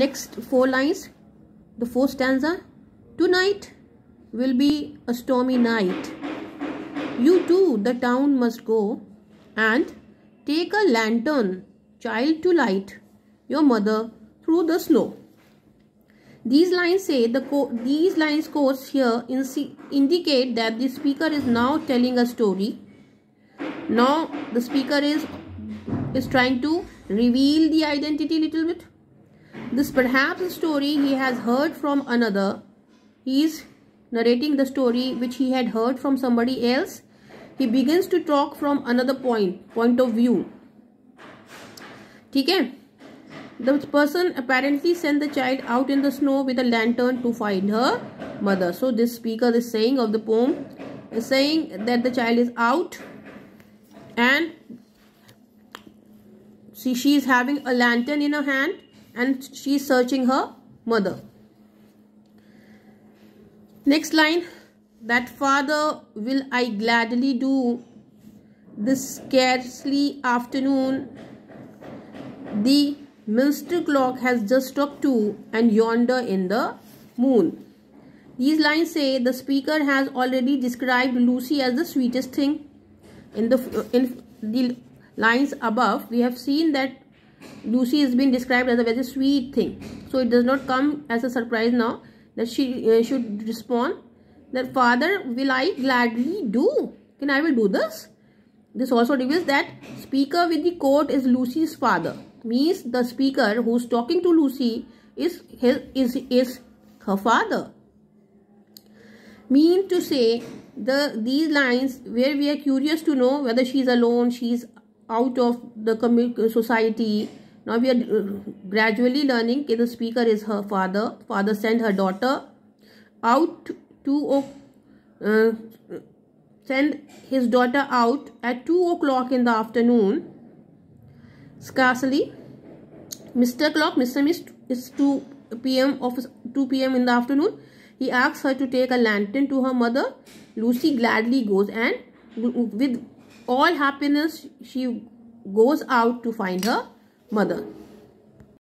next four lines the fourth stanza tonight will be a stormy night you to the town must go and take a lantern child to light your mother through the snow these lines say the these lines quotes here in indicate that the speaker is now telling a story. Now the speaker is is trying to reveal the identity a little bit. This perhaps a story he has heard from another. He is narrating the story which he had heard from somebody else. He begins to talk from another point, point of view. Okay the person apparently sent the child out in the snow with a lantern to find her mother. So this speaker is saying of the poem is saying that the child is out and see she is having a lantern in her hand and she is searching her mother. Next line that father will I gladly do this scarcely afternoon the Minster clock has just struck two and yonder in the moon. These lines say the speaker has already described Lucy as the sweetest thing. In the, in the lines above, we have seen that Lucy has been described as a very sweet thing. So it does not come as a surprise now that she uh, should respond that father will I gladly do. Can I will do this? This also reveals that speaker with the coat is Lucy's father means the speaker who's talking to Lucy is his, is is her father. Mean to say the these lines where we are curious to know whether she is alone, she is out of the society. Now we are uh, gradually learning that the speaker is her father. Father sent her daughter out to uh, send his daughter out at 2 o'clock in the afternoon Scarcely. Minster Clock, Mr. Mist is 2 p.m. of 2 p.m. in the afternoon. He asks her to take a lantern to her mother. Lucy gladly goes and with all happiness she goes out to find her mother.